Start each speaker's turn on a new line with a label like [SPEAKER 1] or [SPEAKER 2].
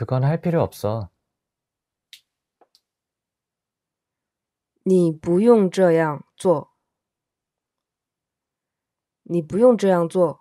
[SPEAKER 1] 그건 할 필요 없어.
[SPEAKER 2] 你不用这样做。你不用这样做。